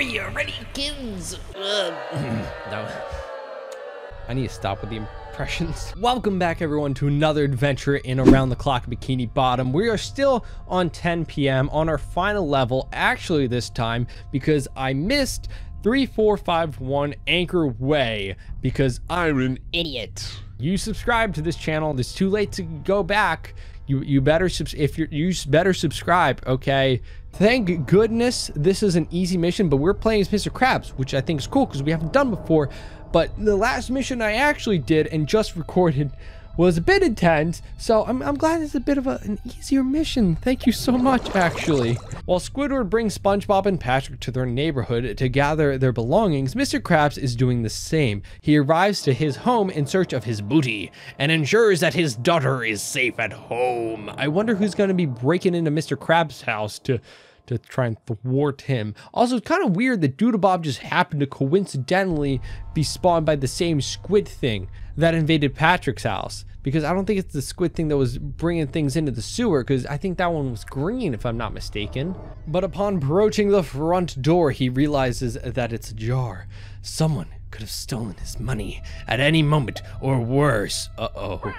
are you? Ready, kids? No. I need to stop with the impressions. Welcome back, everyone, to another adventure in Around the Clock Bikini Bottom. We are still on 10 p.m. on our final level, actually, this time, because I missed 3451 Anchor Way because I'm an idiot. You subscribe to this channel, it's too late to go back. You, you better subs if you're you better subscribe okay? Thank goodness this is an easy mission but we're playing as mr krabs which i think is cool because we haven't done before. But the last mission I actually did and just recorded was a bit intense, so I'm, I'm glad it's a bit of a, an easier mission. Thank you so much, actually. While Squidward brings SpongeBob and Patrick to their neighborhood to gather their belongings, Mr. Krabs is doing the same. He arrives to his home in search of his booty and ensures that his daughter is safe at home. I wonder who's going to be breaking into Mr. Krabs' house to to try and thwart him. Also, it's kind of weird that DoodleBob just happened to coincidentally be spawned by the same squid thing that invaded Patrick's house. Because I don't think it's the squid thing that was bringing things into the sewer, because I think that one was green, if I'm not mistaken. But upon approaching the front door, he realizes that it's ajar. Someone could have stolen his money at any moment, or worse. Uh-oh.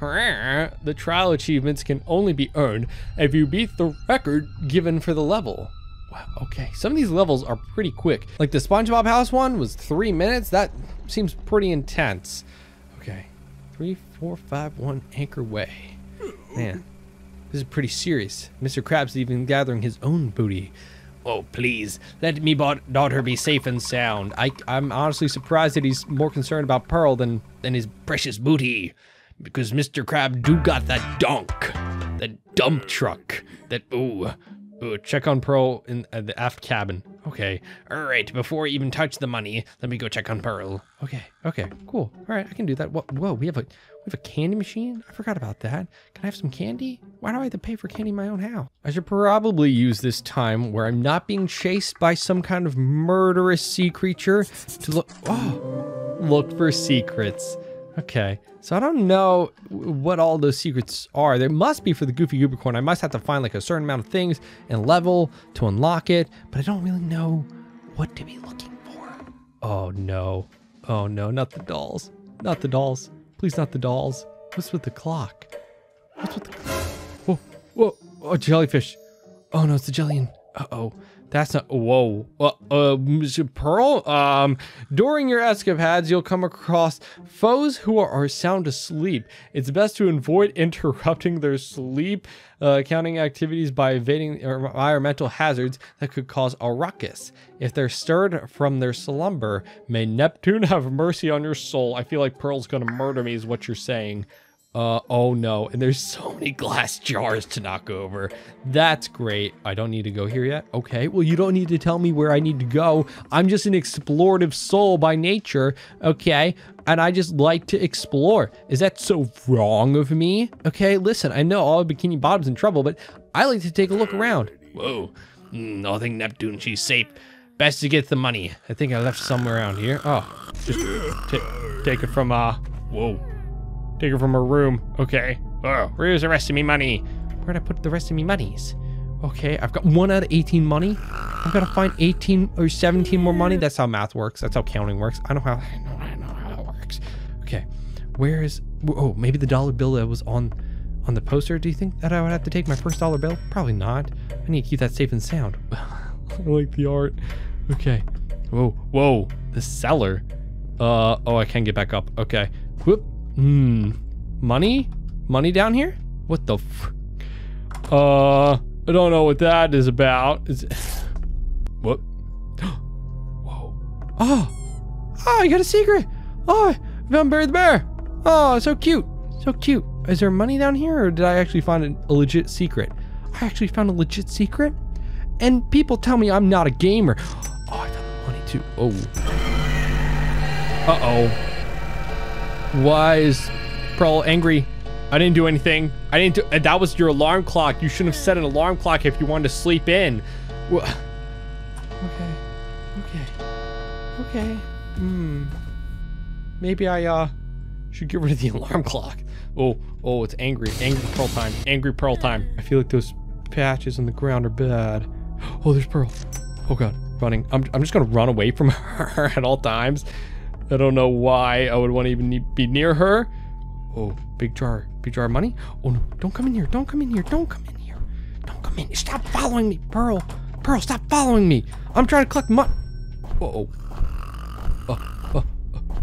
The trial achievements can only be earned if you beat the record given for the level. Wow, okay. Some of these levels are pretty quick. Like the SpongeBob house one was three minutes. That seems pretty intense. Okay. Three, four, five, one, Anchor Way. Man, this is pretty serious. Mr. Krabs even gathering his own booty. Oh, please, let me daughter be safe and sound. I, I'm honestly surprised that he's more concerned about Pearl than, than his precious booty because Mr. Crab do got that donk, that dump truck, that ooh, ooh check on Pearl in uh, the aft cabin. Okay, all right. Before I even touch the money, let me go check on Pearl. Okay, okay, cool. All right, I can do that. Whoa, whoa, we have a we have a candy machine. I forgot about that. Can I have some candy? Why do I have to pay for candy in my own house? I should probably use this time where I'm not being chased by some kind of murderous sea creature to look. Oh, look for secrets. Okay, so I don't know what all those secrets are. There must be for the Goofy Goober coin. I must have to find like a certain amount of things and level to unlock it, but I don't really know what to be looking for. Oh no. Oh no, not the dolls. Not the dolls. Please not the dolls. What's with the clock? What's with the clock? Whoa, whoa, oh, jellyfish. Oh no, it's the jellying. Uh-oh. That's not, whoa, uh, uh, Pearl, um, during your escapades, you'll come across foes who are, are sound asleep. It's best to avoid interrupting their sleep, uh, counting activities by evading environmental hazards that could cause a ruckus. If they're stirred from their slumber, may Neptune have mercy on your soul. I feel like Pearl's gonna murder me is what you're saying. Uh, oh no, and there's so many glass jars to knock over. That's great. I don't need to go here yet. Okay, well, you don't need to tell me where I need to go. I'm just an explorative soul by nature, okay? And I just like to explore. Is that so wrong of me? Okay, listen, I know all Bikini Bottom's in trouble, but I like to take a look around. Whoa, mm, I think Neptune, she's safe. Best to get the money. I think I left somewhere around here. Oh, just take it from, uh, whoa. Take her from her room. Okay. Oh, where's the rest of me money? Where'd I put the rest of me monies? Okay, I've got one out of 18 money. I've got to find 18 or 17 more money. That's how math works. That's how counting works. I know how I know, I know how it works. Okay, where is? Oh, maybe the dollar bill that was on on the poster. Do you think that I would have to take my first dollar bill? Probably not. I need to keep that safe and sound. I like the art. Okay. Whoa, whoa. The cellar. Uh oh, I can get back up. Okay. Whoop. Hmm. Money? Money down here? What the Uh, I don't know what that is about. Is it... What? Whoa. Oh! Oh, you got a secret! Oh, I found Barry the Bear! Oh, so cute! So cute. Is there money down here, or did I actually find a legit secret? I actually found a legit secret? And people tell me I'm not a gamer. Oh, I found the money too. Oh. Uh-oh. Why is Pearl angry? I didn't do anything. I didn't do, that was your alarm clock. You shouldn't have set an alarm clock if you wanted to sleep in. Well, okay. Okay. Okay. Hmm. Maybe I, uh, should get rid of the alarm clock. Oh, oh, it's angry. Angry Pearl time. Angry Pearl time. I feel like those patches on the ground are bad. Oh, there's Pearl. Oh, God. running. I'm, I'm just gonna run away from her at all times. I don't know why I would want to even be near her. Oh, big jar, big jar of money. Oh no, don't come in here. Don't come in here. Don't come in here. Don't come in. Stop following me, Pearl. Pearl, stop following me. I'm trying to collect money. Uh oh. Uh, uh, uh.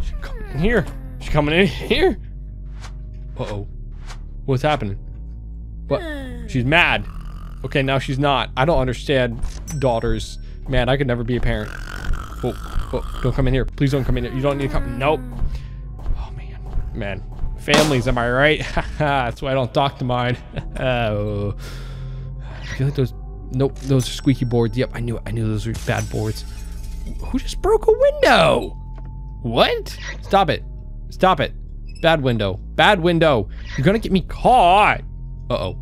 She's coming in here. She's coming in here. Uh oh. What's happening? What? She's mad. Okay, now she's not. I don't understand daughters. Man, I could never be a parent. Oh, oh, don't come in here. Please don't come in here. You don't need to come. Nope. Oh, man. Man. Families, am I right? That's why I don't talk to mine. oh. I feel like those... Nope, those are squeaky boards. Yep, I knew it. I knew those were bad boards. Who just broke a window? What? Stop it. Stop it. Bad window. Bad window. You're gonna get me caught. Uh-oh.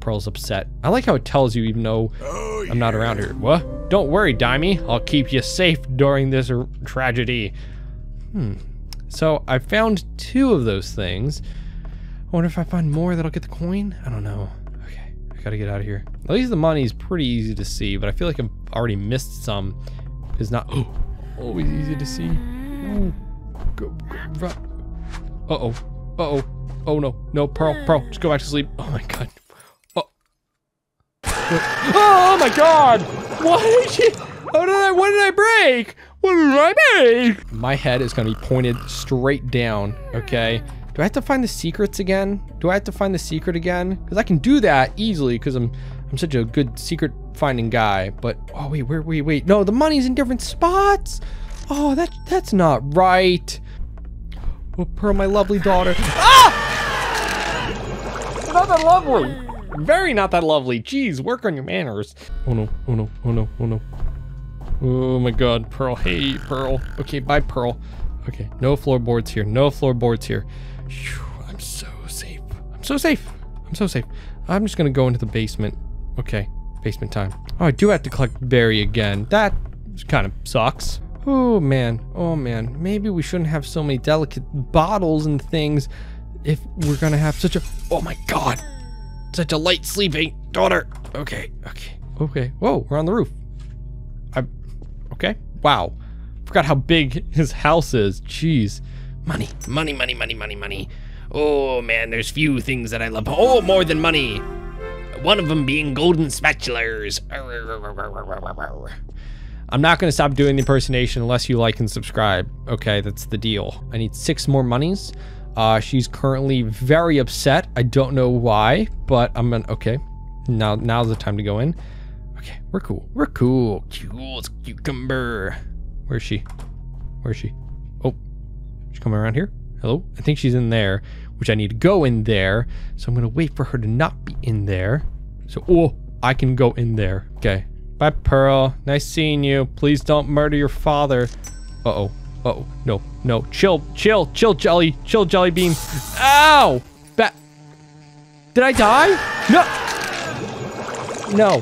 Pearl's upset. I like how it tells you even though oh, I'm not around here. What? Don't worry, Dimey. I'll keep you safe during this tragedy. Hmm. So I found two of those things. I wonder if I find more that'll get the coin? I don't know. Okay, I gotta get out of here. At least the money's pretty easy to see, but I feel like I've already missed some. It's not always easy to see. Ooh. Go, go, Uh-oh. Uh-oh. Oh no. No, Pearl, Pearl, just go back to sleep. Oh my god. Oh my god! What did she? How did I? What did I break? What did I break? My head is gonna be pointed straight down. Okay. Do I have to find the secrets again? Do I have to find the secret again? Because I can do that easily because I'm I'm such a good secret finding guy. But oh wait, wait, wait, wait. No, the money's in different spots. Oh, that that's not right. Oh, Pearl, my lovely daughter. Ah! Not that lovely. Very not that lovely. Jeez, work on your manners. Oh no, oh no, oh no, oh no. Oh my god, Pearl. Hey, Pearl. Okay, bye, Pearl. Okay, no floorboards here. No floorboards here. Whew, I'm so safe. I'm so safe. I'm so safe. I'm just gonna go into the basement. Okay, basement time. Oh, I do have to collect Barry again. That kind of sucks. Oh man, oh man. Maybe we shouldn't have so many delicate bottles and things if we're gonna have such a... Oh my god. Such a light sleeping daughter. Okay, okay, okay. Whoa, we're on the roof. I, okay. Wow. Forgot how big his house is. Jeez. Money, money, money, money, money, money. Oh man, there's few things that I love. Oh, more than money. One of them being golden spatulas. I'm not going to stop doing the impersonation unless you like and subscribe. Okay, that's the deal. I need six more monies. Uh, she's currently very upset. I don't know why, but I'm gonna, okay. Now, now's the time to go in. Okay, we're cool. We're cool. Cool cucumber. Where's she? Where's she? Oh, she's coming around here. Hello? I think she's in there, which I need to go in there. So I'm gonna wait for her to not be in there. So, oh, I can go in there. Okay. Bye, Pearl. Nice seeing you. Please don't murder your father. Uh-oh. Oh, no, no. Chill, chill, chill, Jelly. Chill, Jelly Bean. Ow! Bat. Did I die? No! No.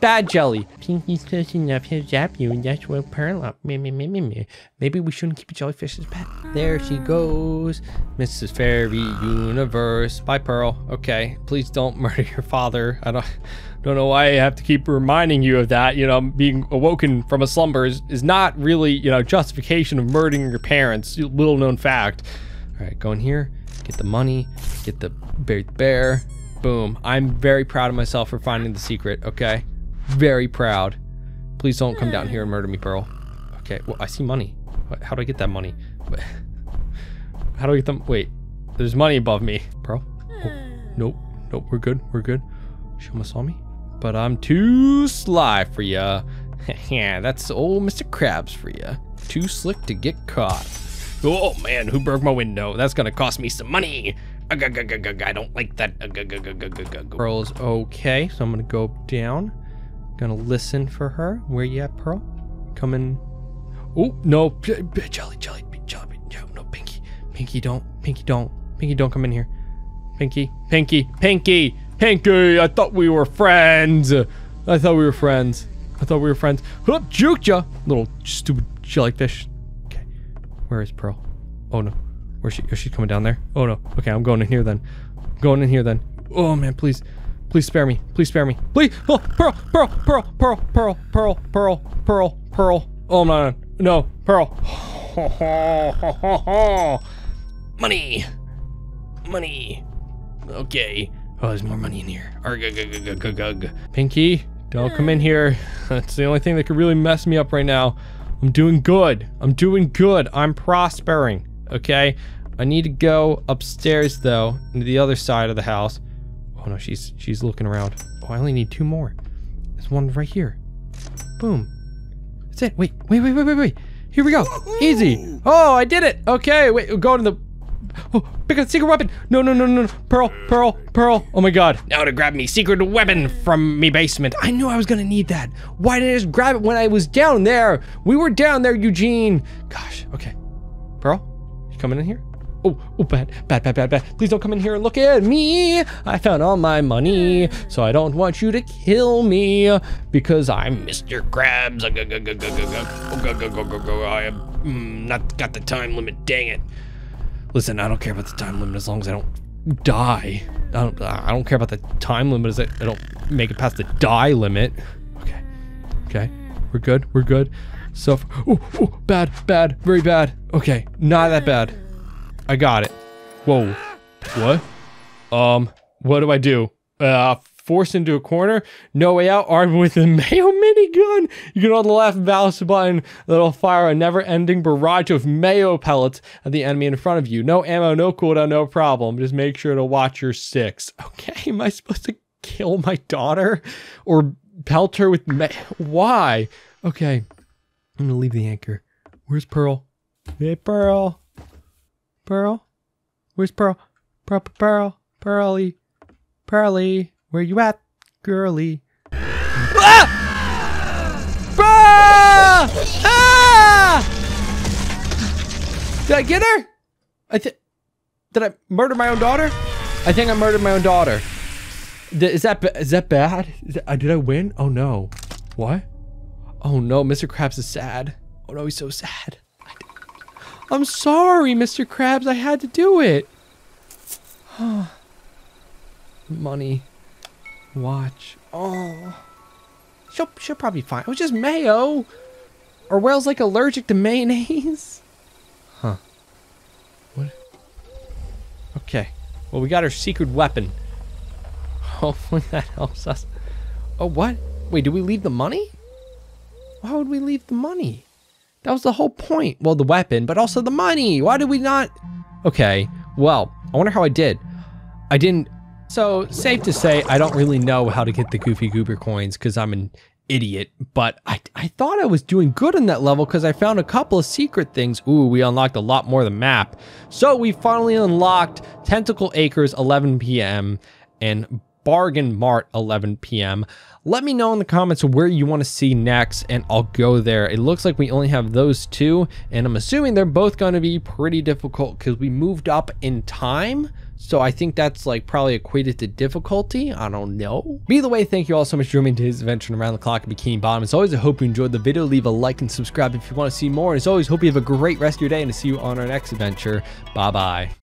Bad Jelly. Pinky's close enough to zap you, and that's Pearl up. Maybe we shouldn't keep a jellyfish as pet. There she goes. Mrs. Fairy Universe. Bye, Pearl. Okay. Please don't murder your father. I don't don't know why I have to keep reminding you of that. You know, being awoken from a slumber is, is not really, you know, justification of murdering your parents. Little known fact. All right, go in here, get the money, get the bear. Boom. I'm very proud of myself for finding the secret, okay? Very proud. Please don't come down here and murder me, Pearl. Okay, well, I see money. How do I get that money? How do I get them? Wait, there's money above me. Pearl? Oh, nope, nope, we're good, we're good. She almost saw me but I'm too sly for ya. yeah, that's old Mr. Krabs for ya. Too slick to get caught. Oh man, who broke my window? That's gonna cost me some money. I don't like that. Pearl's okay, so I'm gonna go down. Gonna listen for her. Where you at, Pearl? Coming. Oh no, jelly, jelly, jelly, no, Pinky, Pinky, don't, Pinky, don't, Pinky, don't come in here. Pinky, Pinky, Pinky. Pinky, I thought we were friends. I thought we were friends. I thought we were friends. Hup, juked ya, little stupid jellyfish. Okay, where is Pearl? Oh no, where's she? Oh, is she coming down there? Oh no. Okay, I'm going in here then. going in here then. Oh man, please, Please spare me. Please spare me. Please. Oh, Pearl, Pearl, Pearl, Pearl, Pearl, Pearl, Pearl, Pearl, Pearl. Oh, no, no, Pearl. Money. Money. Okay. Oh, there's more money in here. Arg, ugh, ugh, ugh, ugh. Pinky, don't come in hmm. here. That's the only thing that could really mess me up right now. I'm doing good. I'm doing good. I'm prospering. Okay. I need to go upstairs though, into the other side of the house. Oh no, she's she's looking around. Oh, I only need two more. There's one right here. Boom. That's it. Wait, wait, wait, wait, wait, wait. Here we go. Easy. Oh, I did it. Okay, wait, go to the Oh, pick up secret weapon. No, no, no, no, no. Pearl, Pearl, Pearl. Oh my god. Now to grab me secret weapon from me basement. I knew I was gonna need that. Why didn't I just grab it when I was down there? We were down there, Eugene. Gosh, okay. Pearl, you coming in here? Oh, oh, bad, bad, bad, bad, bad. Please don't come in here and look at me. I found all my money, so I don't want you to kill me because I'm Mr. Krabs. I have mm, not got the time limit. Dang it. Listen, I don't care about the time limit as long as I don't die. I don't. I don't care about the time limit as I, don't make it past the die limit. Okay. Okay. We're good. We're good. So, bad, bad, very bad. Okay, not that bad. I got it. Whoa. What? Um, what do I do? Uh, forced into a corner, no way out, armed with a Mayo minigun. You can hold the left mouse button that'll fire a never-ending barrage of Mayo pellets at the enemy in front of you. No ammo, no cooldown, no problem. Just make sure to watch your six. Okay, am I supposed to kill my daughter or pelt her with Mayo? Why? Okay, I'm gonna leave the anchor. Where's Pearl? Hey, Pearl. Pearl? Where's Pearl? Pearl, Pearl, Pearly, Pearly, where you at, girly? Ah! Ah! Did I get her? I think. Did I murder my own daughter? I think I murdered my own daughter. Is that is that bad? Is that, uh, did I win? Oh no. What? Oh no, Mr. Krabs is sad. Oh no, he's so sad. I'm sorry, Mr. Krabs. I had to do it. Money. Watch. Oh. She'll, she'll probably fine. Oh, it was just mayo. Or Whale's like allergic to mayonnaise. Huh. What? Okay. Well, we got our secret weapon. Hopefully that helps us. Oh, what? Wait, did we leave the money? Why would we leave the money? That was the whole point. Well, the weapon, but also the money. Why did we not? Okay, well, I wonder how I did. I didn't. So, safe to say, I don't really know how to get the Goofy Goober coins because I'm an idiot. But I, I thought I was doing good in that level because I found a couple of secret things. Ooh, we unlocked a lot more of the map. So, we finally unlocked Tentacle Acres 11 p.m. and Bargain Mart 11 p.m. Let me know in the comments where you want to see next and I'll go there. It looks like we only have those two and I'm assuming they're both going to be pretty difficult because we moved up in time. So I think that's like probably equated to difficulty. I don't know. Either way, thank you all so much for joining today's adventure around the clock at Bikini Bottom. As always, I hope you enjoyed the video. Leave a like and subscribe if you want to see more. And as always, hope you have a great rest of your day and to see you on our next adventure. Bye-bye.